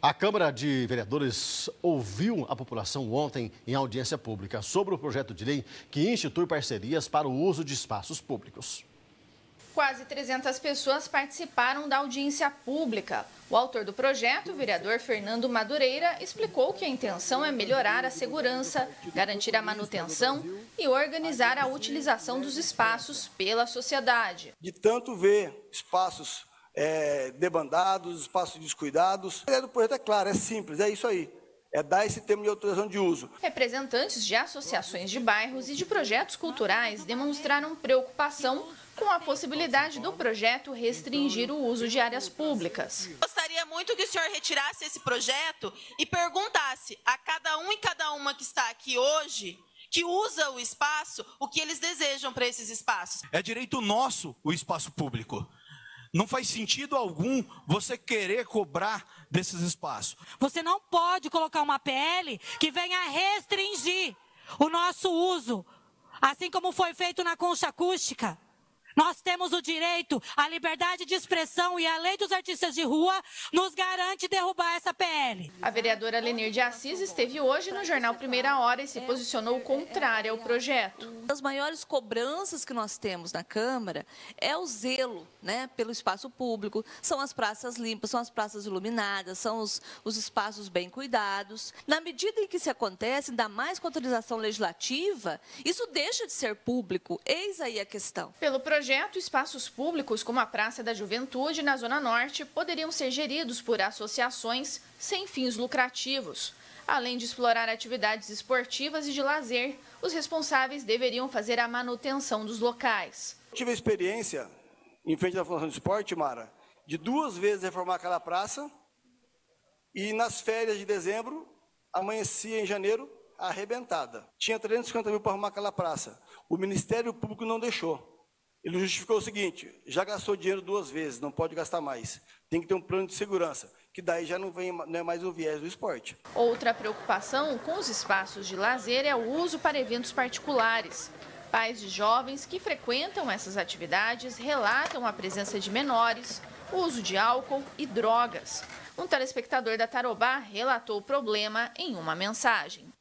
A Câmara de Vereadores ouviu a população ontem em audiência pública sobre o projeto de lei que institui parcerias para o uso de espaços públicos. Quase 300 pessoas participaram da audiência pública. O autor do projeto, o vereador Fernando Madureira, explicou que a intenção é melhorar a segurança, garantir a manutenção e organizar a utilização dos espaços pela sociedade. De tanto ver espaços é, debandados, espaços descuidados, a ideia do projeto é clara, é simples, é isso aí é dar esse termo de autorização de uso. Representantes de associações de bairros e de projetos culturais demonstraram preocupação com a possibilidade do projeto restringir o uso de áreas públicas. Gostaria muito que o senhor retirasse esse projeto e perguntasse a cada um e cada uma que está aqui hoje que usa o espaço, o que eles desejam para esses espaços. É direito nosso o espaço público. Não faz sentido algum você querer cobrar desses espaços. Você não pode colocar uma PL que venha restringir o nosso uso, assim como foi feito na concha acústica. Nós temos o direito à liberdade de expressão e a lei dos artistas de rua nos garante derrubar essa PL. A vereadora Lenir de Assis esteve hoje no jornal Primeira Hora e se posicionou contrária ao projeto. As maiores cobranças que nós temos na Câmara é o zelo né, pelo espaço público, são as praças limpas, são as praças iluminadas, são os, os espaços bem cuidados. Na medida em que se acontece, ainda mais com autorização legislativa, isso deixa de ser público. Eis aí a questão. Pelo projeto, projeto, espaços públicos como a Praça da Juventude na Zona Norte poderiam ser geridos por associações sem fins lucrativos. Além de explorar atividades esportivas e de lazer, os responsáveis deveriam fazer a manutenção dos locais. tive a experiência, em frente da Fundação de Esporte, Mara, de duas vezes reformar aquela praça e nas férias de dezembro, amanhecia em janeiro arrebentada. Tinha 350 mil para arrumar aquela praça. O Ministério Público não deixou. Ele justificou o seguinte: já gastou dinheiro duas vezes, não pode gastar mais. Tem que ter um plano de segurança, que daí já não, vem, não é mais o viés do esporte. Outra preocupação com os espaços de lazer é o uso para eventos particulares. Pais de jovens que frequentam essas atividades relatam a presença de menores, o uso de álcool e drogas. Um telespectador da Tarobá relatou o problema em uma mensagem.